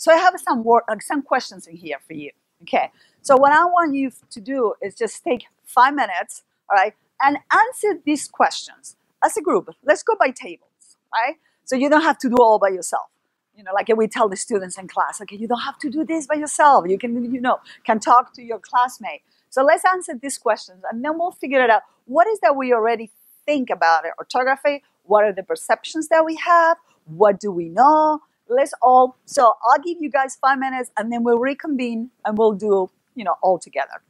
So I have some work, uh, some questions in here for you. Okay. So what I want you to do is just take five minutes, all right, and answer these questions as a group. Let's go by tables, right? So you don't have to do all by yourself. You know, like we tell the students in class, okay, you don't have to do this by yourself. You can, you know, can talk to your classmate. So let's answer these questions, and then we'll figure it out. What is that we already think about it? Orthography. What are the perceptions that we have? What do we know? Let's all. So I'll give you guys five minutes, and then we'll reconvene and we'll do, you know, all together.